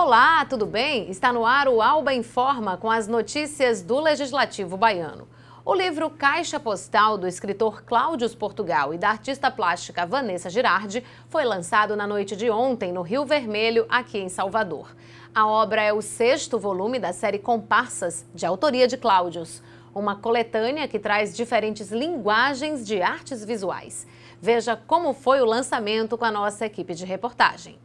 Olá, tudo bem? Está no ar o Alba Informa com as notícias do Legislativo Baiano. O livro Caixa Postal do escritor Cláudios Portugal e da artista plástica Vanessa Girardi foi lançado na noite de ontem no Rio Vermelho, aqui em Salvador. A obra é o sexto volume da série Comparsas, de autoria de Cláudios, uma coletânea que traz diferentes linguagens de artes visuais. Veja como foi o lançamento com a nossa equipe de reportagem.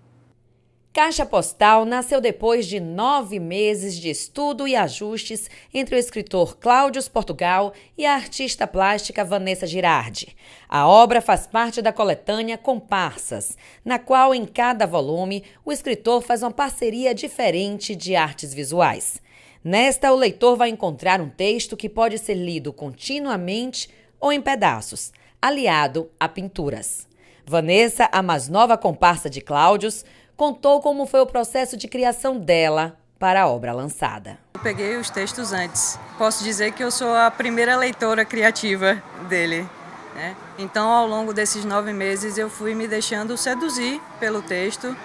Caixa Postal nasceu depois de nove meses de estudo e ajustes entre o escritor Cláudios Portugal e a artista plástica Vanessa Girardi. A obra faz parte da coletânea Comparsas, na qual, em cada volume, o escritor faz uma parceria diferente de artes visuais. Nesta, o leitor vai encontrar um texto que pode ser lido continuamente ou em pedaços, aliado a pinturas. Vanessa, a mais nova comparsa de Cláudios, contou como foi o processo de criação dela para a obra lançada. Eu peguei os textos antes. Posso dizer que eu sou a primeira leitora criativa dele. Né? Então, ao longo desses nove meses, eu fui me deixando seduzir pelo texto,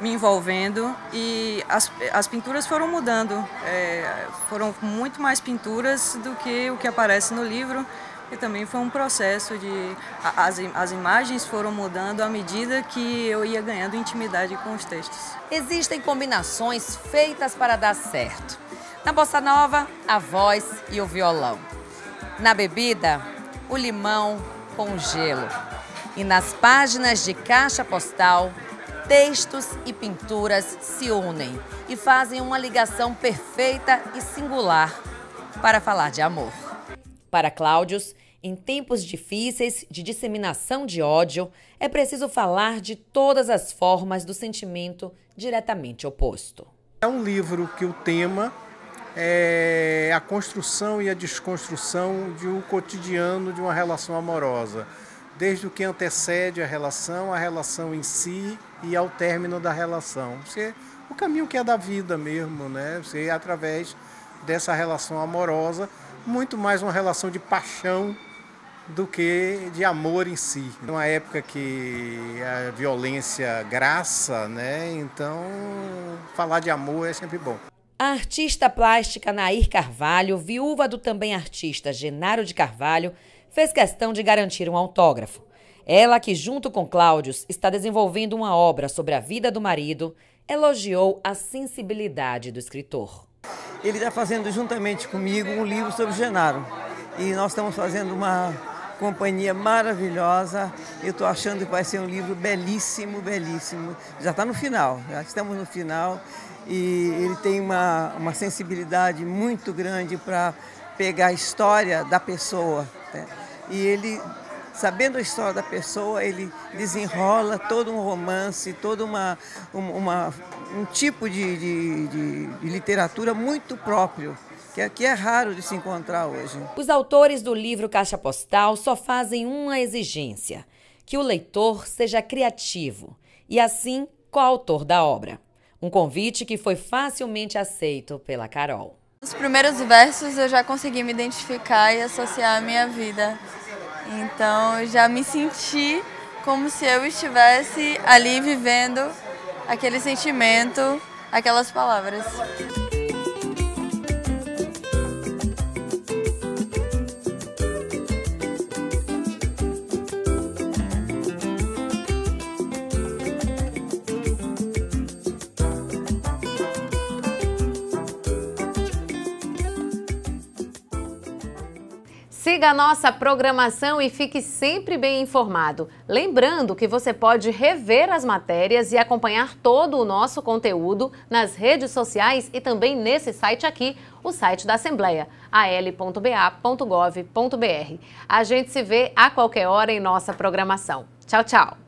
me envolvendo e as, as pinturas foram mudando. É, foram muito mais pinturas do que o que aparece no livro. E também foi um processo de. As, as imagens foram mudando à medida que eu ia ganhando intimidade com os textos. Existem combinações feitas para dar certo. Na bossa nova, a voz e o violão. Na bebida, o limão com o gelo. E nas páginas de caixa postal, textos e pinturas se unem e fazem uma ligação perfeita e singular para falar de amor. Para Cláudios, em tempos difíceis de disseminação de ódio, é preciso falar de todas as formas do sentimento diretamente oposto. É um livro que o tema é a construção e a desconstrução de um cotidiano de uma relação amorosa, desde o que antecede a relação, a relação em si e ao término da relação. Você, o caminho que é da vida mesmo, né? Você através dessa relação amorosa muito mais uma relação de paixão do que de amor em si. Uma época que a violência graça, né? Então, falar de amor é sempre bom. A artista plástica Nair Carvalho, viúva do também artista Genaro de Carvalho, fez questão de garantir um autógrafo. Ela, que junto com Cláudios está desenvolvendo uma obra sobre a vida do marido, elogiou a sensibilidade do escritor. Ele está fazendo juntamente comigo um livro sobre Genaro. E nós estamos fazendo uma companhia maravilhosa. Eu estou achando que vai ser um livro belíssimo, belíssimo. Já está no final, já estamos no final. E ele tem uma, uma sensibilidade muito grande para pegar a história da pessoa. Né? E ele sabendo a história da pessoa, ele desenrola todo um romance, todo uma, uma, um tipo de, de, de, de literatura muito próprio. Que é, que é raro de se encontrar hoje. Os autores do livro Caixa Postal só fazem uma exigência: que o leitor seja criativo e, assim, coautor da obra. Um convite que foi facilmente aceito pela Carol. Nos primeiros versos eu já consegui me identificar e associar a minha vida. Então eu já me senti como se eu estivesse ali vivendo aquele sentimento, aquelas palavras. Siga a nossa programação e fique sempre bem informado. Lembrando que você pode rever as matérias e acompanhar todo o nosso conteúdo nas redes sociais e também nesse site aqui, o site da Assembleia, al.ba.gov.br. A gente se vê a qualquer hora em nossa programação. Tchau, tchau!